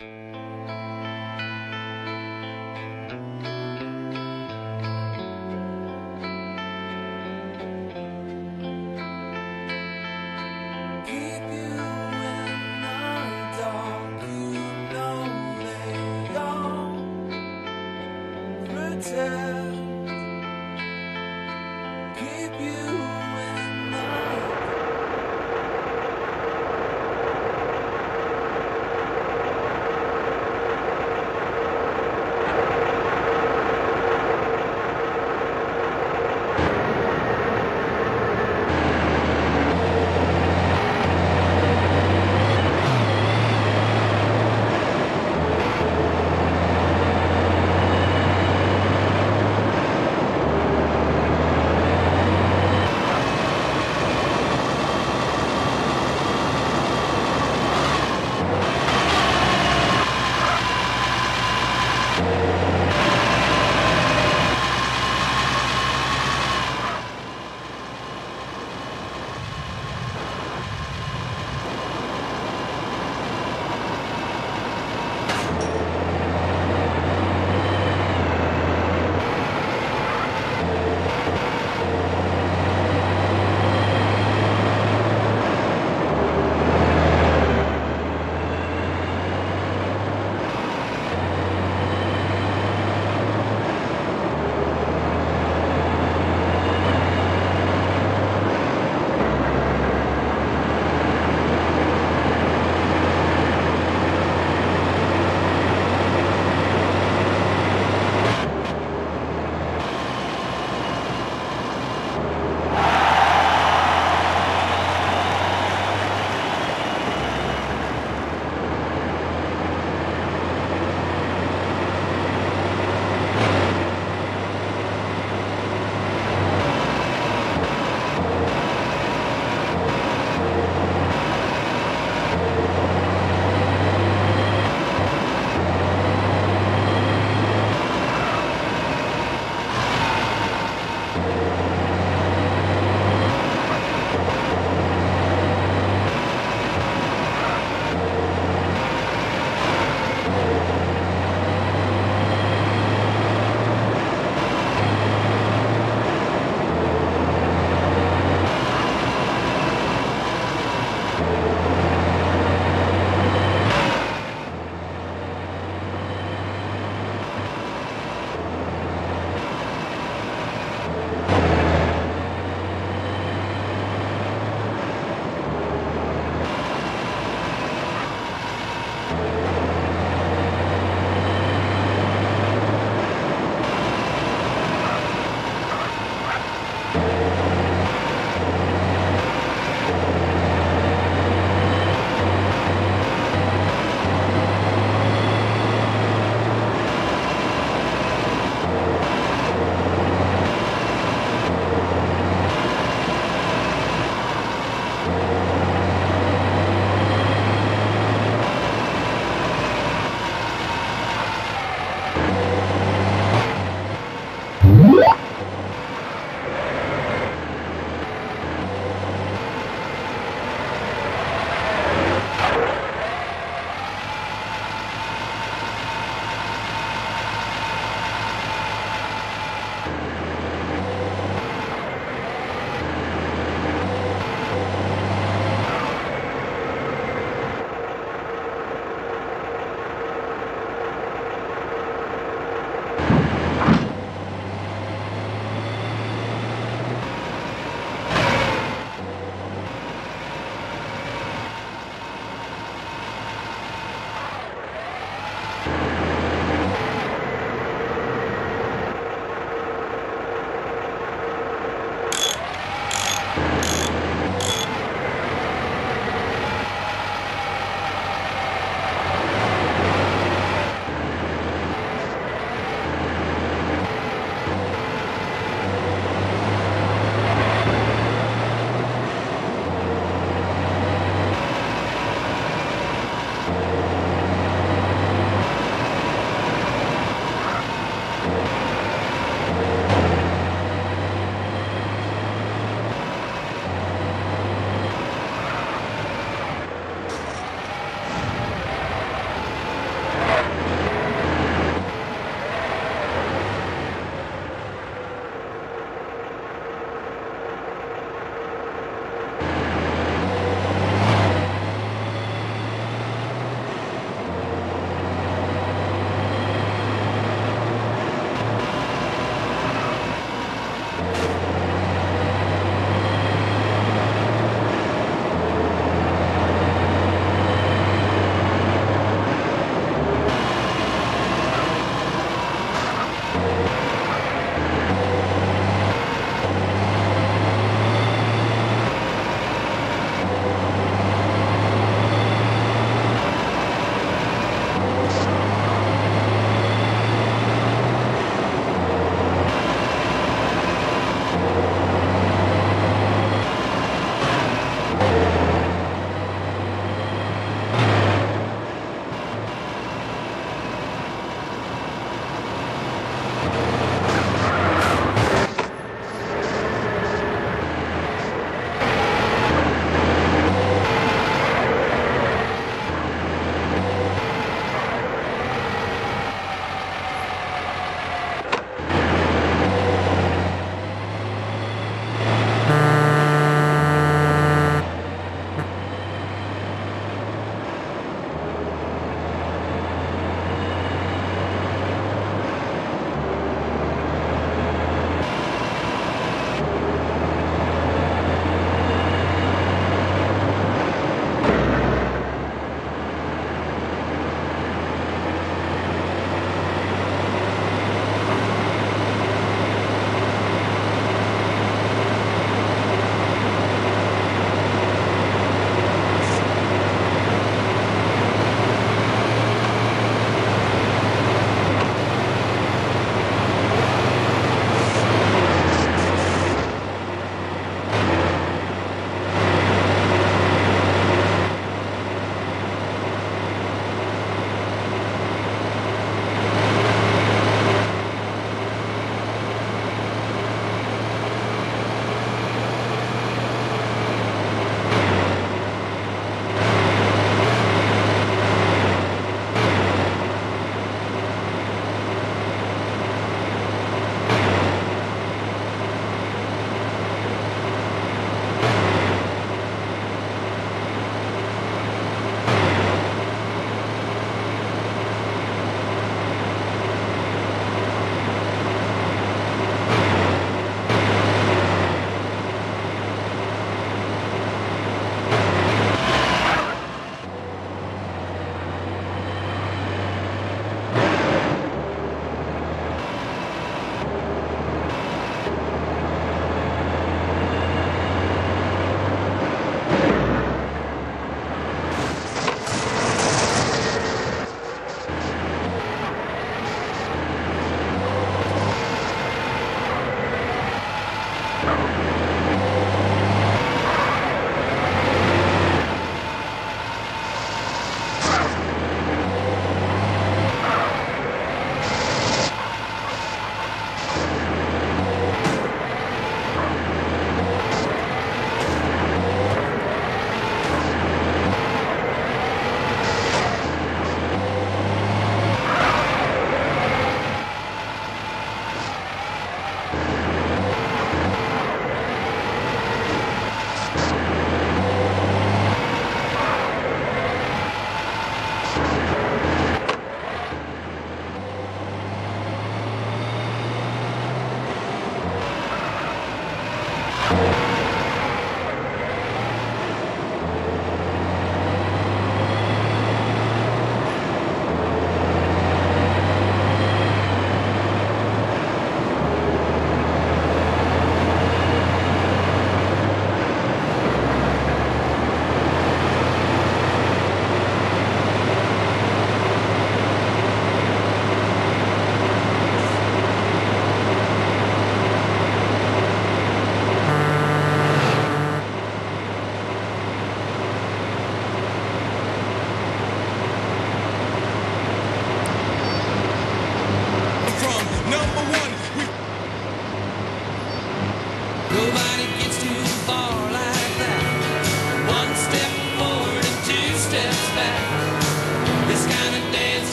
Keep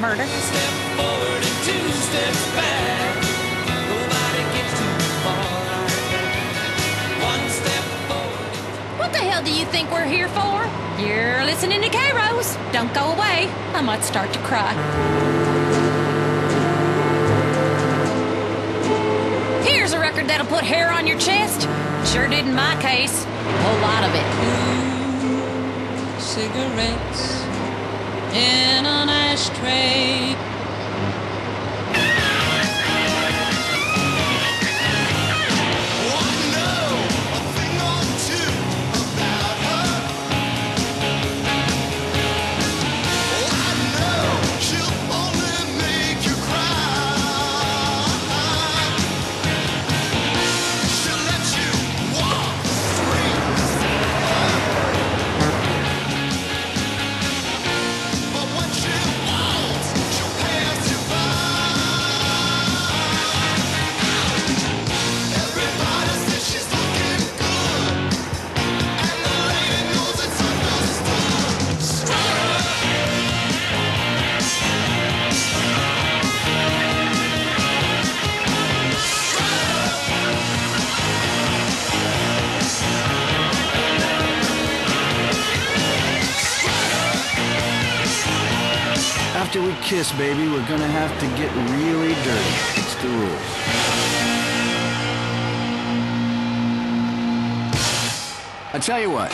forward. What the hell do you think we're here for? You're listening to K-Rose. Don't go away. I might start to cry. Here's a record that'll put hair on your chest. Sure did in my case. A whole lot of it. cigarettes in an ashtray. After we kiss, baby, we're gonna have to get really dirty. It's the rules. I tell you what,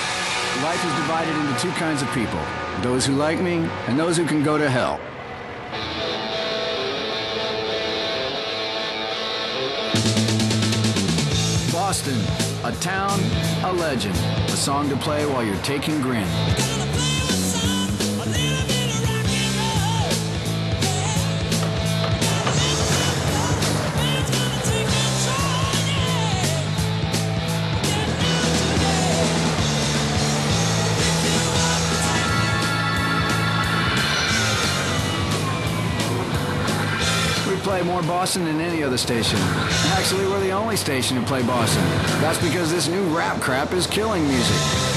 life is divided into two kinds of people those who like me and those who can go to hell. Boston, a town, a legend, a song to play while you're taking grin. Boston than any other station. Actually, we're the only station to play Boston. That's because this new rap crap is killing music.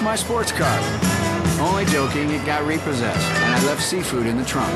Washed my sports car. Only joking, it got repossessed, and I left seafood in the trunk.